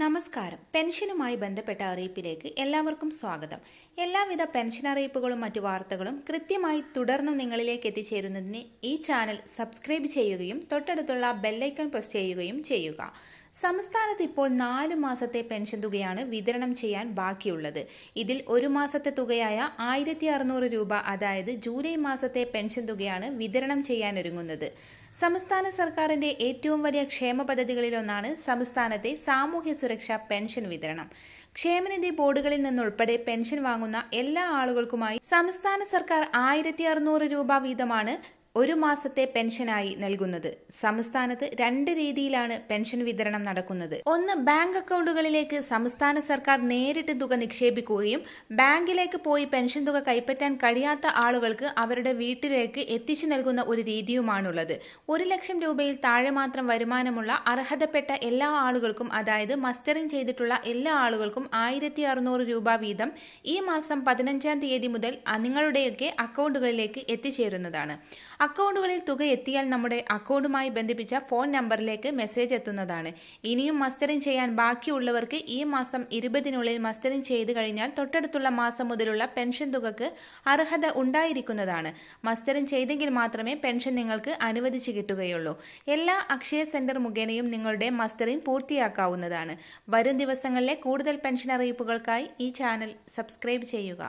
നമസ്കാരം. പെൻഷനുമായി ബന്ധപ്പെട്ട അറിയിപ്പിലേക്ക് എല്ലാവർക്കും സ്വാഗതം. എല്ലാവിധ പെൻഷൻ അറിയിപ്പുകളും മറ്റു വാർത്തകളും കൃത്യമായി തുടർന്നും നിങ്ങളിലേക്ക് എത്തിച്ചേരുന്നതിന് ഈ ചാനൽ സബ്സ്ക്രൈബ് ചെയ്യുകയും തൊട്ടടുത്തുള്ള ബെല്ലൈക്കൺ പ്രസ് ചെയ്യുകയും ചെയ്യുക. സംസ്ഥാനത്ത് ഇപ്പോൾ നാല് മാസത്തെ പെൻഷൻ തുകയാണ് വിതരണം ചെയ്യാൻ ബാക്കിയുള്ളത്. ഇതിൽ ഒരു മാസത്തെ തുകയായ ആയിരത്തി അറുന്നൂറ് രൂപ അതായത് ജൂലൈ മാസത്തെ പെൻഷൻ തുകയാണ് വിതരണം ചെയ്യാനൊരുങ്ങുന്നത് സംസ്ഥാന സർക്കാരിന്റെ ഏറ്റവും വലിയ ക്ഷേമ പദ്ധതികളിലൊന്നാണ് സംസ്ഥാനത്തെ സാമൂഹ്യ സുരക്ഷാ പെൻഷൻ വിതരണം. ക്ഷേമനിധി ബോർഡുകളിൽ നിന്നുൾപ്പെടെ പെൻഷൻ വാങ്ങുന്ന എല്ലാ ആളുകൾക്കുമായി സംസ്ഥാന സർക്കാർ ആയിരത്തി അറുന്നൂറ് രൂപ വീതമാണ് ഒരു മാസത്തെ പെൻഷനായി നൽകുന്നത്. സംസ്ഥാനത്ത് രണ്ട് രീതിയിലാണ് പെൻഷൻ വിതരണം നടക്കുന്നത്. ഒന്ന് ബാങ്ക് അക്കൗണ്ടുകളിലേക്ക് സംസ്ഥാന സർക്കാർ നേരിട്ട് തുക നിക്ഷേപിക്കുകയും ബാങ്കിലേക്ക് പോയി പെൻഷൻ തുക കൈപ്പറ്റാൻ കഴിയാത്ത ആളുകൾക്ക് അവരുടെ വീട്ടിലേക്ക് എത്തിച്ചു നൽകുന്ന ഒരു രീതിയുമാണുള്ളത്. ഒരു ലക്ഷം രൂപയിൽ താഴെ മാത്രം വരുമാനമുള്ള അർഹതപ്പെട്ട എല്ലാ ആളുകൾക്കും അതായത് മസ്റ്ററിംഗ് ചെയ്തിട്ടുള്ള എല്ലാ ആളുകൾക്കും ആയിരത്തി രൂപ വീതം ഈ മാസം പതിനഞ്ചാം തീയതി മുതൽ നിങ്ങളുടെയൊക്കെ അക്കൗണ്ടുകളിലേക്ക് എത്തിച്ചേരുന്നതാണ്. അക്കൗണ്ടുകളിൽ തുക എത്തിയാൽ നമ്മുടെ അക്കൗണ്ടുമായി ബന്ധിപ്പിച്ച ഫോൺ നമ്പറിലേക്ക് മെസ്സേജ് എത്തുന്നതാണ്. ഇനിയും മസ്റ്ററിംഗ് ചെയ്യാൻ ബാക്കിയുള്ളവർക്ക് ഈ മാസം ഇരുപതിനുള്ളിൽ മസ്റ്ററിംഗ് ചെയ്ത് കഴിഞ്ഞാൽ തൊട്ടടുത്തുള്ള മാസം മുതലുള്ള പെൻഷൻ തുകക്ക് അർഹത ഉണ്ടായിരിക്കുന്നതാണ്. മസ്റ്ററിംഗ് ചെയ്തെങ്കിൽ മാത്രമേ പെൻഷൻ നിങ്ങൾക്ക് അനുവദിച്ചു കിട്ടുകയുള്ളൂ. എല്ലാ അക്ഷയ സെന്റർ മുഖേനയും നിങ്ങളുടെ മസ്റ്ററിംഗ് പൂർത്തിയാക്കാവുന്നതാണ്. വരും ദിവസങ്ങളിലെ കൂടുതൽ പെൻഷൻ അറിയിപ്പുകൾക്കായി ഈ ചാനൽ സബ്സ്ക്രൈബ് ചെയ്യുക.